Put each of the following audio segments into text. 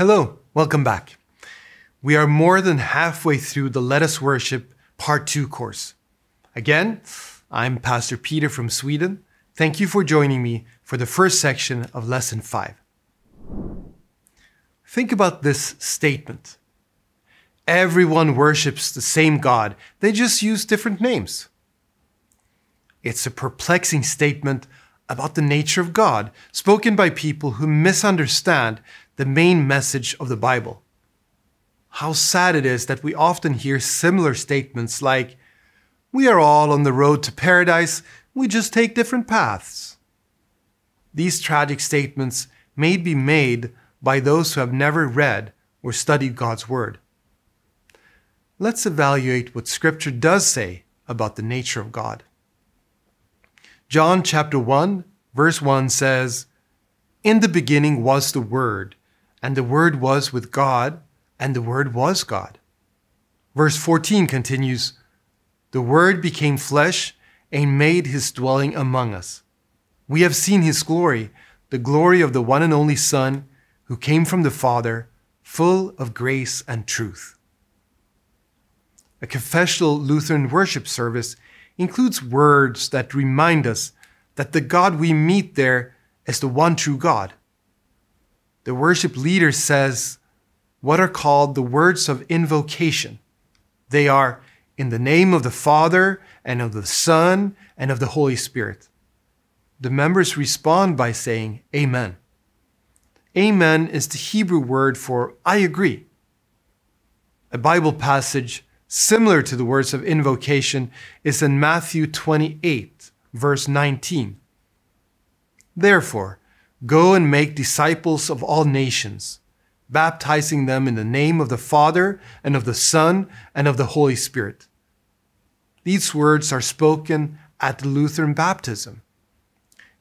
Hello, welcome back. We are more than halfway through the Let Us Worship Part 2 course. Again, I'm Pastor Peter from Sweden. Thank you for joining me for the first section of Lesson 5. Think about this statement. Everyone worships the same God, they just use different names. It's a perplexing statement about the nature of God, spoken by people who misunderstand the main message of the Bible. How sad it is that we often hear similar statements like, We are all on the road to paradise, we just take different paths. These tragic statements may be made by those who have never read or studied God's Word. Let's evaluate what Scripture does say about the nature of God. John chapter 1, verse 1 says, In the beginning was the Word, and the Word was with God, and the Word was God. Verse 14 continues, The Word became flesh and made his dwelling among us. We have seen his glory, the glory of the one and only Son, who came from the Father, full of grace and truth. A confessional Lutheran worship service includes words that remind us that the God we meet there is the one true God. The worship leader says what are called the words of invocation. They are in the name of the Father and of the Son and of the Holy Spirit. The members respond by saying, Amen. Amen is the Hebrew word for I agree. A Bible passage similar to the words of invocation is in Matthew 28, verse 19. Therefore, go and make disciples of all nations, baptizing them in the name of the Father and of the Son and of the Holy Spirit. These words are spoken at the Lutheran baptism.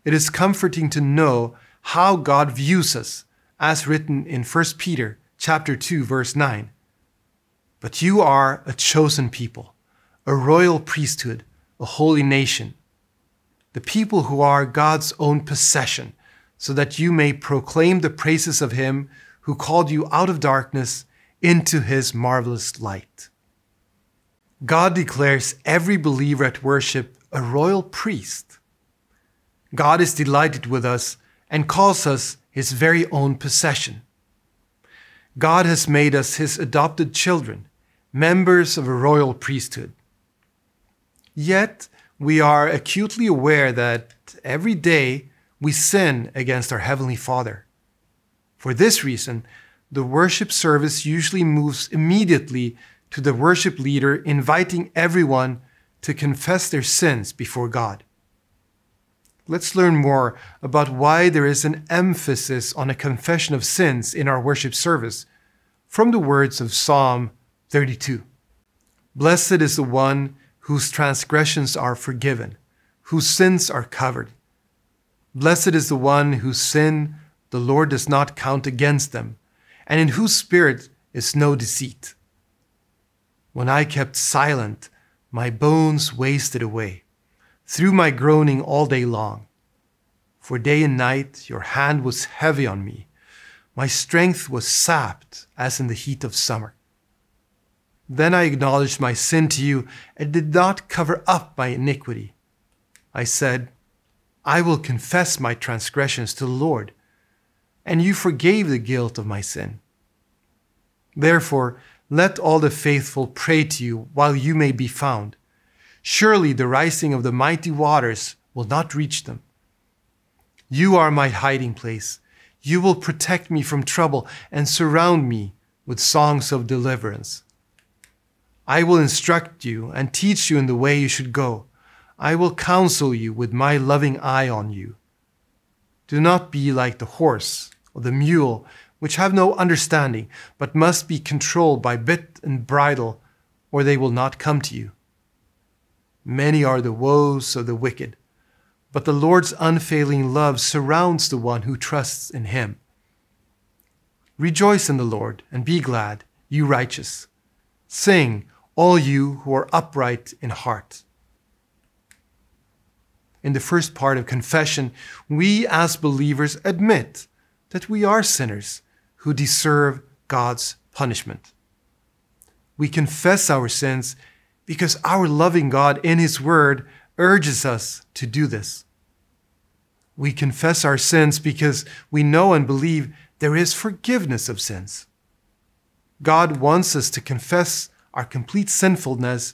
It is comforting to know how God views us, as written in 1 Peter chapter 2 verse 9. But you are a chosen people, a royal priesthood, a holy nation, the people who are God's own possession, so that you may proclaim the praises of him who called you out of darkness into his marvelous light. God declares every believer at worship a royal priest. God is delighted with us and calls us his very own possession. God has made us his adopted children, members of a royal priesthood. Yet, we are acutely aware that every day we sin against our Heavenly Father. For this reason, the worship service usually moves immediately to the worship leader, inviting everyone to confess their sins before God. Let's learn more about why there is an emphasis on a confession of sins in our worship service from the words of Psalm 32. Blessed is the one whose transgressions are forgiven, whose sins are covered. Blessed is the one whose sin the Lord does not count against them, and in whose spirit is no deceit. When I kept silent, my bones wasted away, through my groaning all day long. For day and night your hand was heavy on me. My strength was sapped as in the heat of summer. Then I acknowledged my sin to you and did not cover up my iniquity. I said, I will confess my transgressions to the Lord, and you forgave the guilt of my sin. Therefore, let all the faithful pray to you while you may be found. Surely the rising of the mighty waters will not reach them. You are my hiding place. You will protect me from trouble and surround me with songs of deliverance. I will instruct you and teach you in the way you should go. I will counsel you with my loving eye on you. Do not be like the horse or the mule, which have no understanding, but must be controlled by bit and bridle, or they will not come to you. Many are the woes of the wicked, but the Lord's unfailing love surrounds the one who trusts in him. Rejoice in the Lord and be glad, you righteous. Sing, all you who are upright in heart. In the first part of confession, we as believers admit that we are sinners who deserve God's punishment. We confess our sins because our loving God in His Word urges us to do this. We confess our sins because we know and believe there is forgiveness of sins. God wants us to confess our complete sinfulness,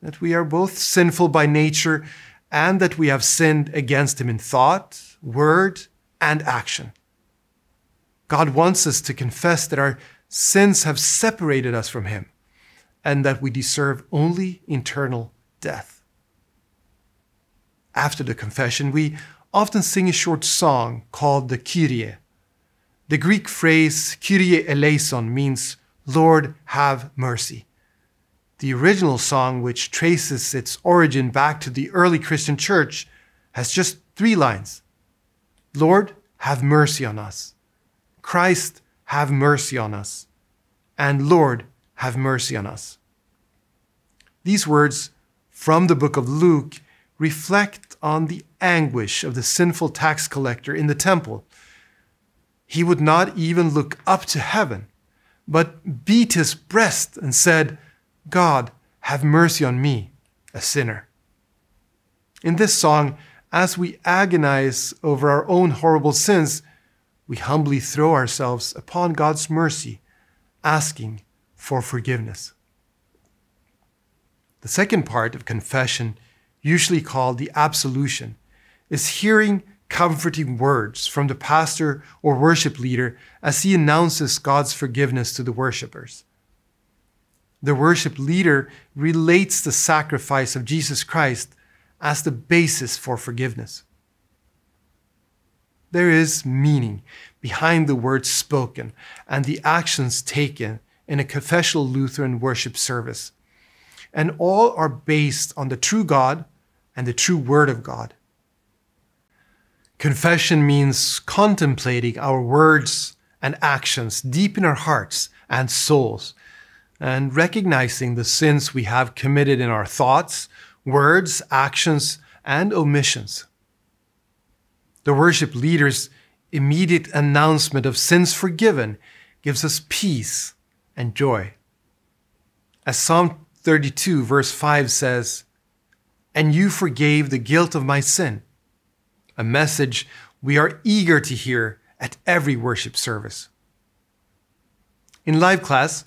that we are both sinful by nature and that we have sinned against Him in thought, word, and action. God wants us to confess that our sins have separated us from Him and that we deserve only eternal death. After the confession, we often sing a short song called the Kyrie. The Greek phrase Kyrie eleison means Lord have mercy. The original song, which traces its origin back to the early Christian church, has just three lines Lord, have mercy on us. Christ, have mercy on us. And Lord, have mercy on us. These words from the book of Luke reflect on the anguish of the sinful tax collector in the temple. He would not even look up to heaven, but beat his breast and said, God, have mercy on me, a sinner. In this song, as we agonize over our own horrible sins, we humbly throw ourselves upon God's mercy, asking for forgiveness. The second part of confession, usually called the absolution, is hearing comforting words from the pastor or worship leader as he announces God's forgiveness to the worshippers. The worship leader relates the sacrifice of Jesus Christ as the basis for forgiveness. There is meaning behind the words spoken and the actions taken in a confessional Lutheran worship service and all are based on the true God and the true Word of God. Confession means contemplating our words and actions deep in our hearts and souls and recognizing the sins we have committed in our thoughts, words, actions, and omissions. The worship leader's immediate announcement of sins forgiven gives us peace and joy. As Psalm 32, verse 5 says, And you forgave the guilt of my sin. A message we are eager to hear at every worship service. In live class,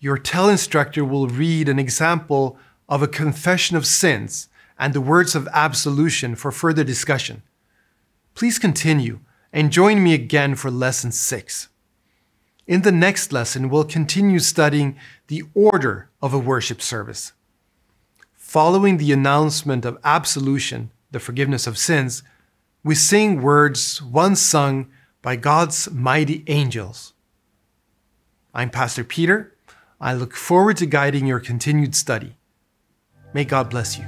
your TELL instructor will read an example of a confession of sins and the words of absolution for further discussion. Please continue and join me again for lesson six. In the next lesson, we'll continue studying the order of a worship service. Following the announcement of absolution, the forgiveness of sins, we sing words once sung by God's mighty angels. I'm Pastor Peter. I look forward to guiding your continued study. May God bless you.